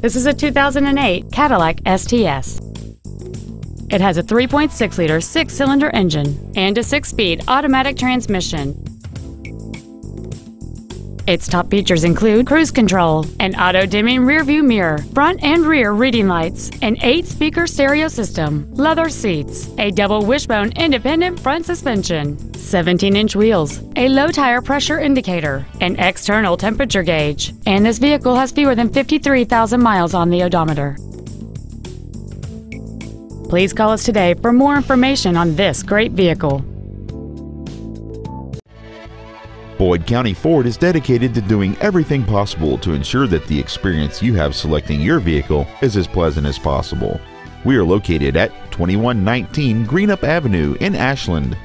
This is a 2008 Cadillac STS. It has a 3.6-liter six-cylinder engine and a six-speed automatic transmission. Its top features include cruise control, an auto-dimming rearview mirror, front and rear reading lights, an eight-speaker stereo system, leather seats, a double wishbone independent front suspension, 17-inch wheels, a low tire pressure indicator, an external temperature gauge, and this vehicle has fewer than 53,000 miles on the odometer. Please call us today for more information on this great vehicle. Boyd County Ford is dedicated to doing everything possible to ensure that the experience you have selecting your vehicle is as pleasant as possible. We are located at 2119 Greenup Avenue in Ashland.